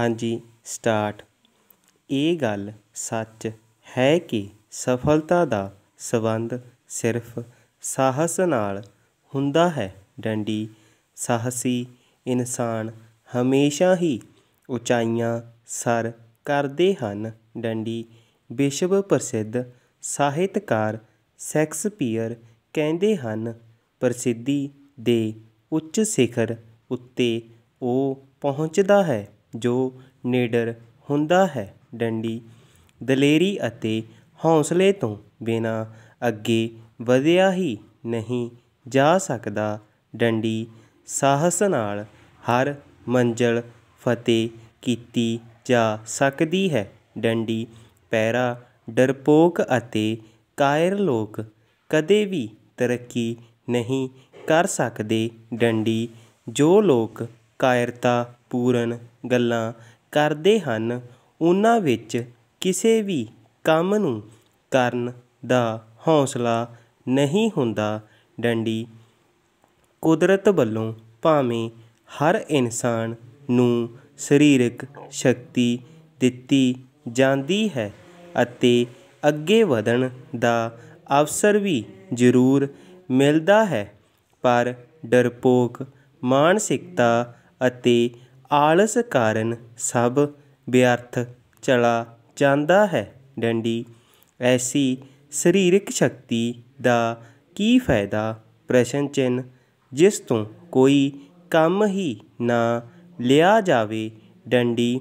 ਹਾਂਜੀ, ਸਟਾਰਟ। ਇਹ ਗੱਲ ਸੱਚ ਹੈ ਕਿ ਸਫਲਤਾ ਦਾ ਸੰਬੰਧ ਸਿਰਫ ਸਾਹਸ ਨਾਲ ਹੁੰਦਾ ਹੈ, ਡੰਡੀ। ਸਾਹਸੀ ਇਨਸਾਨ ਹਮੇਸ਼ਾ ਹੀ ਉਚਾਈਆਂ ਸਰ ਕਰਦੇ ਹਨ, ਡੰਡੀ। ਵਿਸ਼ਵ ਪ੍ਰਸਿੱਧ ਸਾਹਿਤਕਾਰ ਸੈਕਸਪੀਅਰ ਕਹਿੰਦੇ ਹਨ, ਪ੍ਰਸਿੱਧੀ ਦੇ ਉੱਚ ਸਿਖਰ ਉੱਤੇ ਉਹ ਪਹੁੰਚਦਾ ਹੈ। ਜੋ ਨਿਡਰ ਹੁੰਦਾ ਹੈ। ਡੰਡੀ ਦਲੇਰੀ ਅਤੇ ਹੌਸਲੇ ਤੋਂ ਬਿਨਾਂ ਅੱਗੇ ਵਧਿਆ ਹੀ ਨਹੀਂ ਜਾ ਸਕਦਾ। ਡੰਡੀ ਸਾਹਸ ਨਾਲ ਹਰ ਮੰਜ਼ਲ ਫਤਿਹ ਕੀਤੀ ਜਾ ਸਕਦੀ ਹੈ। ਡੰਡੀ ਪੈਰਾ ਡਰਪੋਕ ਅਤੇ ਕਾਇਰ ਲੋਕ ਕਦੇ ਵੀ ਤਰੱਕੀ ਨਹੀਂ ਕਰ ਸਕਦੇ। ਡੰਡੀ ਜੋ ਲੋਕ ਕਾਇਰਤਾ, ਪੂਰਨ ਗੱਲਾਂ ਕਰਦੇ ਹਨ, ਉਹਨਾਂ ਵਿੱਚ ਕਿਸੇ ਵੀ ਕੰਮ ਨੂੰ ਕਰਨ ਦਾ ਹੌਂਸਲਾ ਨਹੀਂ ਹੁੰਦਾ। ਡੰਡੀ, ਕੁਦਰਤ ਵੱਲੋਂ ਭਾਵੇਂ ਹਰ ਇਨਸਾਨ ਨੂੰ ਸਰੀਰਕ ਸ਼ਕਤੀ ਦਿੱਤੀ ਜਾਂਦੀ ਹੈ ਅਤੇ ਅੱਗੇ ਵਧਣ ਦਾ ਅਵਸਰ ਵੀ ਜ਼ਰੂਰ ਮਿਲਦਾ ਹੈ, ਪਰ ਡਰਪੋਕ ਮਾਨਸਿਕਤਾ ਅਤੇ ਆਲਸ ਕਾਰਨ ਸਭ ਵਿਅਰਥ ਚਲਾ ਜਾਂਦਾ ਹੈ। ਡੰਡੀ, ਐਸੀ ਸਰੀਰਕ ਸ਼ਕਤੀ ਦਾ ਕੀ ਫਾਇਦਾ? ਪ੍ਰਸ਼ਨ ਚਿੰਨ੍ਹ, ਜਿਸ ਤੋਂ ਕੋਈ ਕੰਮ ਹੀ ਨਾ ਲਿਆ ਜਾਵੇ, ਡੰਡੀ,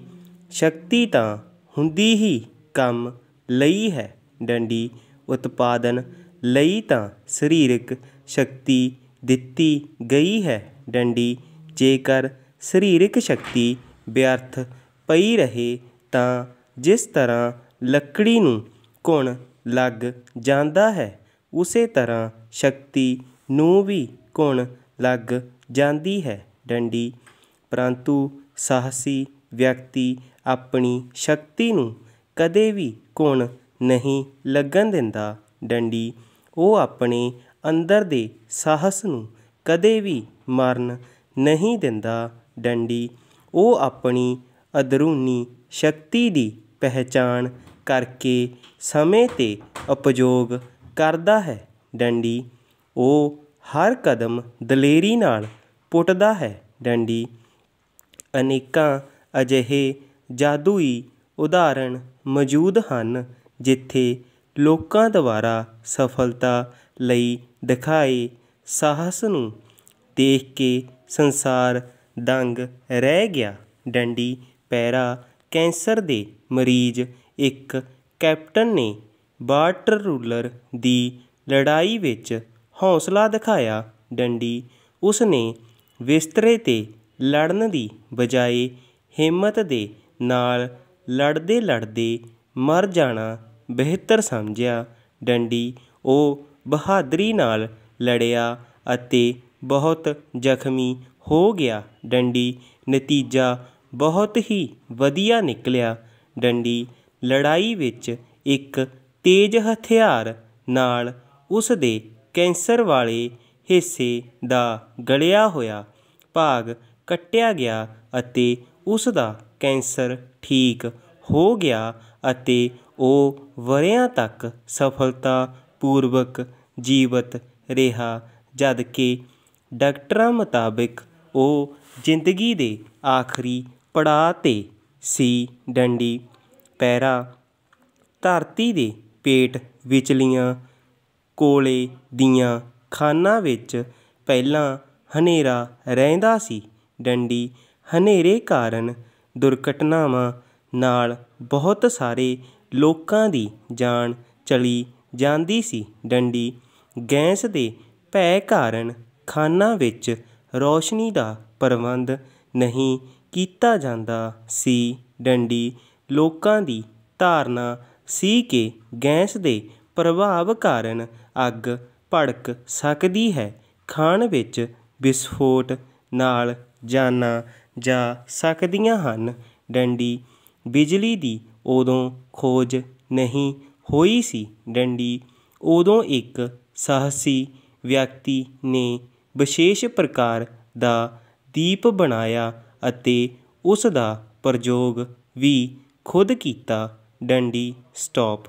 ਸ਼ਕਤੀ ਤਾਂ ਹੁੰਦੀ ਹੀ ਕੰਮ ਲਈ ਹੈ। ਡੰਡੀ, ਉਤਪਾਦਨ ਲਈ ਤਾਂ ਸਰੀਰਕ ਸ਼ਕਤੀ ਦਿੱਤੀ ਗਈ ਹੈ। ਡੰਡੀ, ਜੇਕਰ ਸਰੀਰਕ ਸ਼ਕਤੀ ਵਿਅਰਥ ਪਈ ਰਹੇ ਤਾਂ ਜਿਸ ਤਰ੍ਹਾਂ ਲੱਕੜੀ ਨੂੰ ਘੁਣ ਲੱਗ ਜਾਂਦਾ ਹੈ, ਉਸੇ ਤਰ੍ਹਾਂ ਸ਼ਕਤੀ ਨੂੰ ਵੀ ਘੁਣ ਲੱਗ ਜਾਂਦੀ ਹੈ। ਡੰਡੀ, ਪਰੰਤੂ ਸਾਹਸੀ ਵਿਅਕਤੀ ਆਪਣੀ ਸ਼ਕਤੀ ਨੂੰ ਕਦੇ ਵੀ ਘੁਣ ਨਹੀਂ ਲੱਗਣ ਦਿੰਦਾ। ਡੰਡੀ, ਉਹ ਆਪਣੇ ਅੰਦਰ ਦੇ ਸਾਹਸ ਨੂੰ ਕਦੇ ਵੀ ਮਰਨ ਨਹੀਂ ਦਿੰਦਾ। ਡੰਡੀ, ਉਹ ਆਪਣੀ ਅੰਦਰੂਨੀ ਸ਼ਕਤੀ ਦੀ ਪਹਿਚਾਣ ਕਰਕੇ ਸਮੇਂ 'ਤੇ ਉਪਯੋਗ ਕਰਦਾ ਹੈ। ਡੰਡੀ, ਉਹ ਹਰ ਕਦਮ ਦਲੇਰੀ ਨਾਲ ਪੁੱਟਦਾ ਹੈ। ਡੰਡੀ, ਅਨੇਕਾਂ ਅਜਿਹੇ ਜਾਦੂਈ ਉਦਾਹਰਣ ਮੌਜੂਦ ਹਨ ਜਿੱਥੇ ਲੋਕਾਂ ਦੁਆਰਾ ਸਫਲਤਾ ਲਈ ਦਿਖਾਏ ਸਾਹਸ ਨੂੰ ਦੇਖ ਕੇ ਸੰਸਾਰ ਦੰਗ ਰਹਿ ਗਿਆ। ਡੰਡੀ, ਪੈਰਾ, ਕੈਂਸਰ ਦੇ ਮਰੀਜ਼, ਇੱਕ ਕੈਪਟਨ ਨੇ ਵਾਟਰ ਰੂਲਰ ਦੀ ਲੜਾਈ ਵਿੱਚ ਹੌਸਲਾ ਦਿਖਾਇਆ। ਡੰਡੀ ਉਸ ਨੇ ਬਿਸਤਰੇ 'ਤੇ ਲੜਨ ਦੀ ਬਜਾਏ ਹਿੰਮਤ ਦੇ ਨਾਲ ਲੜਦੇ ਲੜਦੇ ਮਰ ਜਾਣਾ ਬਿਹਤਰ ਸਮਝਿਆ। ਡੰਡੀ ਉਹ ਬਹਾਦਰੀ ਨਾਲ ਲੜਿਆ ਅਤੇ ਬਹੁਤ ਜ਼ਖਮੀ ਹੋ ਗਿਆ। ਡੰਡੀ ਨਤੀਜਾ ਬਹੁਤ ਹੀ ਵਧੀਆ ਨਿਕਲਿਆ। ਡੰਡੀ ਲੜਾਈ ਵਿੱਚ ਇੱਕ ਤੇਜ਼ ਹਥਿਆਰ ਨਾਲ ਉਸ ਦੇ ਕੈਂਸਰ ਵਾਲੇ ਹਿੱਸੇ ਦਾ ਗਲਿਆ ਹੋਇਆ ਭਾਗ ਕੱਟਿਆ ਗਿਆ ਅਤੇ ਉਸ ਦਾ ਕੈਂਸਰ ਠੀਕ ਹੋ ਗਿਆ ਅਤੇ ਉਹ ਵਰ੍ਹਿਆਂ ਤੱਕ ਸਫਲਤਾ ਪੂਰਵਕ ਜੀਵਤ ਰਿਹਾ, ਜਦਕਿ ਡਾਕਟਰਾਂ ਮੁਤਾਬਿਕ ਉਹ ਜ਼ਿੰਦਗੀ ਦੇ ਆਖਰੀ ਪੜਾਅ 'ਤੇ ਸੀ ਡੰਡੀ। ਪੈਰਾ ਧਰਤੀ ਦੇ ਪੇਟ ਵਿਚਲੀਆਂ, ਕੋਲੇ ਦੀਆਂ ਖਾਨਾਂ ਵਿੱਚ ਪਹਿਲਾਂ ਹਨੇਰਾ ਰਹਿੰਦਾ ਸੀ ਡੰਡੀ। ਹਨੇਰੇ ਕਾਰਨ ਦੁਰਘਟਨਾਵਾਂ ਨਾਲ ਬਹੁਤ ਸਾਰੇ ਲੋਕਾਂ ਦੀ ਜਾਨ ਚਲੀ ਜਾਂਦੀ ਸੀ ਡੰਡੀ। ਗੈਸ ਦੇ ਭੈ ਕਾਰਨ ਖਾਨਾਂ ਵਿੱਚ ਰੌਸ਼ਨੀ ਦਾ ਪ੍ਰਬੰਧ ਨਹੀਂ ਕੀਤਾ ਜਾਂਦਾ ਸੀ। ਡੰਡੀ ਲੋਕਾਂ ਦੀ ਧਾਰਨਾ ਸੀ ਕਿ ਗੈਸ ਦੇ ਪ੍ਰਭਾਵ ਕਾਰਨ ਅੱਗ ਭੜਕ ਸਕਦੀ ਹੈ। ਖਾਣ ਵਿੱਚ ਵਿਸਫੋਟ ਨਾਲ ਜਾਨਾਂ ਜਾ ਸਕਦੀਆਂ ਹਨ। ਡੰਡੀ ਬਿਜਲੀ ਦੀ ਉਦੋਂ ਖੋਜ ਨਹੀਂ ਹੋਈ ਸੀ। ਡੰਡੀ ਉਦੋਂ ਇੱਕ ਸਾਹਸੀ ਵਿਅਕਤੀ ਨੇ ਵਿਸ਼ੇਸ਼ ਪ੍ਰਕਾਰ ਦਾ ਦੀਪ ਬਣਾਇਆ ਅਤੇ ਉਸ ਦਾ ਪ੍ਰਯੋਗ ਵੀ ਖੁਦ ਕੀਤਾ। ਡੰਡੀ ਸਟੋਪ।